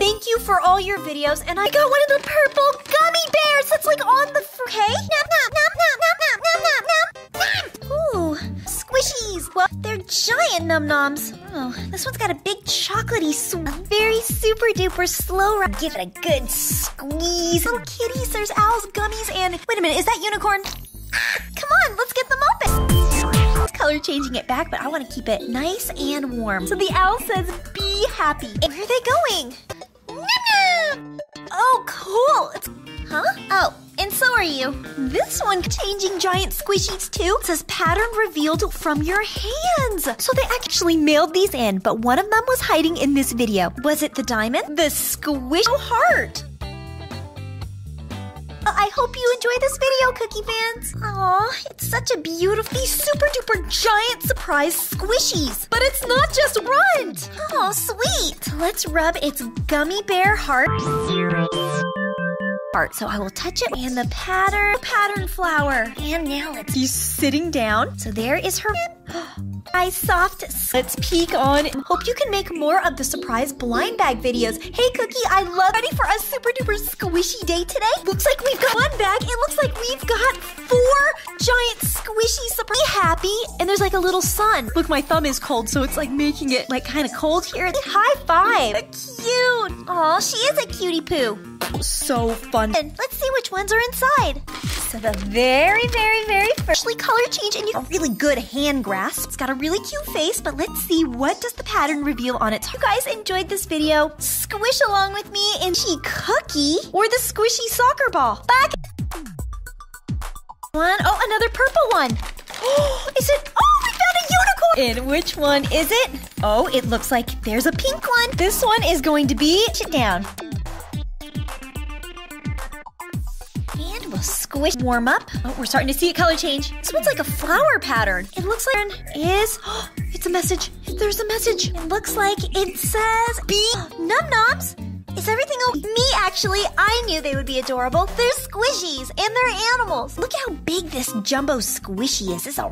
thank you for all your videos, and I got one of the purple gummy bears that's like on the fr- okay. Nom nom nom nom nom nom nom nom nom. Ooh, squishies. Well, they're giant num noms. Oh, this one's got a big chocolatey, sw- very super duper slow. Run. Give it a good squeeze. Little kitties. There's owls, gummies, and wait a minute. Is that unicorn? Come on, let's get them open. Color changing it back, but I want to keep it nice and warm. So the owl says, "Be happy." Where are they going? Oh, cool. It's huh? Oh, and so are you. This one changing giant squishies too. Says pattern revealed from your hands. So they actually mailed these in, but one of them was hiding in this video. Was it the diamond? The squish heart. I hope you enjoy this video, Cookie fans. Aw, it's such a beautiful, super duper giant surprise squishies. But it's not just runt. Oh, sweet. Let's rub its gummy bear heart. Heart. So I will touch it and the pattern, pattern flower. And now let's. He's sitting down. So there is her. I soft. Let's peek on. Hope you can make more of the surprise blind bag videos. Hey, Cookie, I love. Ready for a super duper squishy day today? Looks like we've got one bag. It looks like we've got four giant squishy surprise. Happy, and there's like a little sun. Look, my thumb is cold, so it's like making it like kind of cold here. High five. Cute. Aw, she is a cutie poo. So fun. And let's see which ones are inside. So the very, very, very freshly color change, and you a really good hand grasp. It's got a really cute face, but let's see what does the pattern reveal on it. You guys enjoyed this video? Squish along with me and she cookie or the squishy soccer ball. Back. One. Oh, another purple one. Oh, is it? Oh, we found a unicorn. And which one is it? Oh, it looks like there's a pink one. This one is going to be down. Squish, warm up. Oh, we're starting to see a color change. This one's like a flower pattern. It looks like it is. Oh, it's a message. There's a message. It looks like it says be num noms. Is everything okay? Me, actually, I knew they would be adorable. They're squishies and they're animals. Look how big this jumbo squishy is. This is a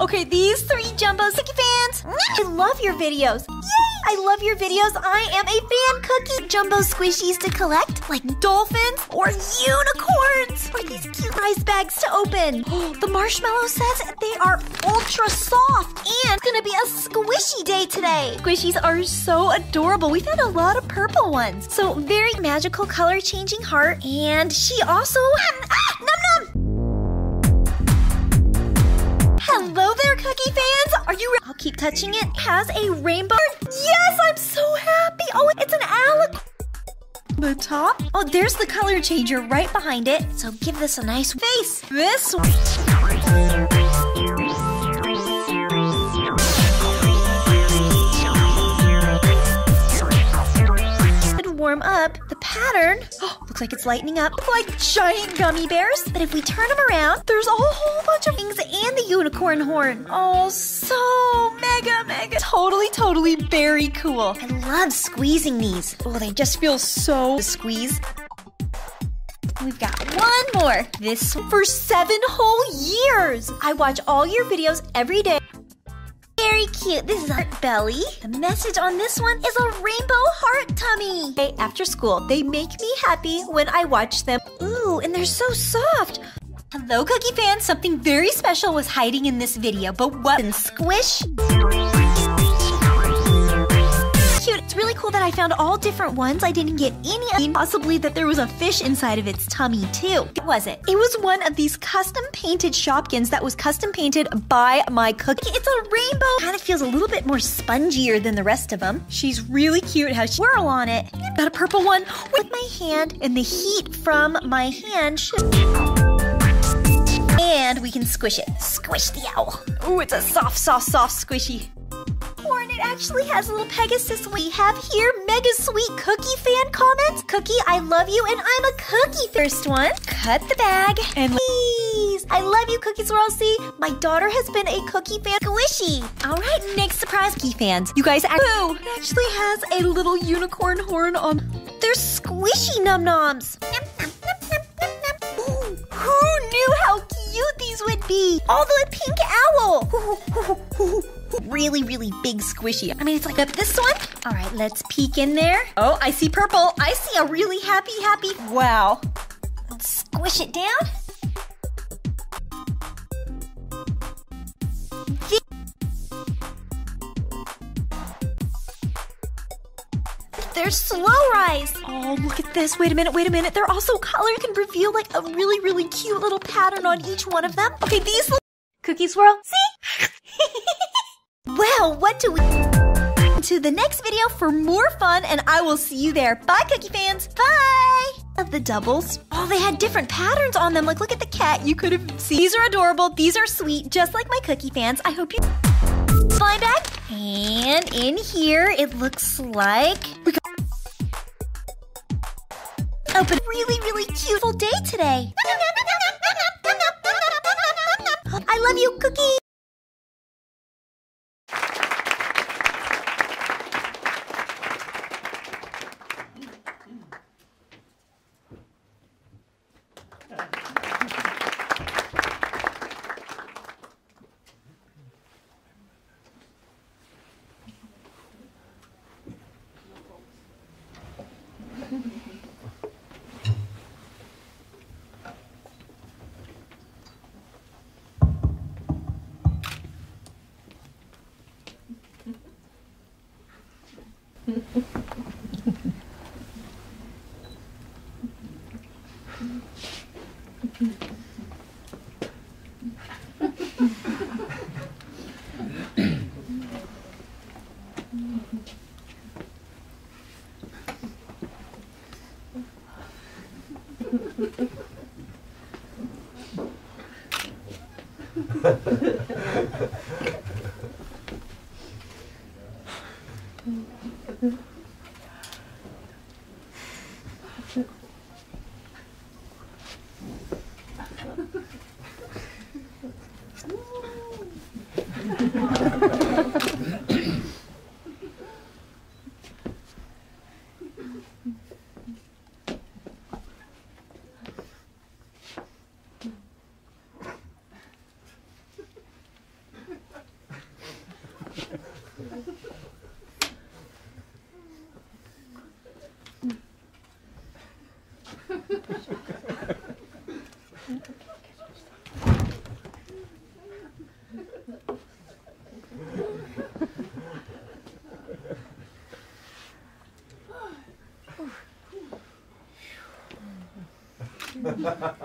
Okay, these three jumbo Cookie fans. I love your videos. Yay! I love your videos. I am a fan cookie. Jumbo squishies to collect, like dolphins or unicorns. Or these cute rice bags to open. the marshmallow says they are ultra soft and it's gonna be a squishy day today. Squishies are so adorable. We found a lot of purple ones. So very magical color changing heart. And she also ah, num num. Hello there, Cookie fans! Are you I'll keep touching it. Has a rainbow. Yes, I'm so happy! Oh, it's an alic. The top? Oh, there's the color changer right behind it. So give this a nice face. This warm up. The pattern looks like it's lightening up like giant gummy bears. But if we turn them around, there's a whole bunch of things and the unicorn horn. Oh, so mega, mega, totally, totally very cool. I love squeezing these. Oh, they just feel so squeeze. We've got one more. This for seven whole years. I watch all your videos every day. Very cute. This is Heart Belly. The message on this one is a rainbow heart tummy. Hey, after school, they make me happy when I watch them. Ooh, and they're so soft. Hello, Cookie fans. Something very special was hiding in this video, but what? And squish. Cool that I found all different ones. I didn't get any. Possibly that there was a fish inside of its tummy too. What was it? It was one of these custom painted Shopkins that was custom painted by my cookie. It's a rainbow. Kind of feels a little bit more spongier than the rest of them. She's really cute. how she swirl on it. Got a purple one with my hand, and the heat from my hand. And we can squish it. Squish the owl. Ooh, it's a soft, soft, soft squishy. It actually has a little Pegasus. We have here mega sweet cookie fan comments. Cookie, I love you, and I'm a cookie. First one, cut the bag and please. I love you, Cookie Swirl. See, my daughter has been a cookie fan. Squishy. All right, next surprise, Cookie fans. You guys, it actually has a little unicorn horn on. They're squishy num noms. Who knew how cute these would be? All the pink owl. really, really big squishy. I mean, it's like this one. All right, let's peek in there. Oh, I see purple. I see a really happy, happy. Wow. Let's squish it down. There's slow rise. Oh, look at this. Wait a minute, wait a minute. They're also colored. You can reveal like a really, really cute little pattern on each one of them. Okay, these. Cookie swirl. See? well, what do we to the next video for more fun, and I will see you there. Bye, Cookie fans. Bye. Of the doubles. Oh, they had different patterns on them. Like, look at the cat. You could have seen. These are adorable. These are sweet, just like my Cookie fans. I hope you slime bag. And in here, it looks like we got open really, really cute day today. I love you, Cookie. Ha ha ha ha ha. Ha ha ha.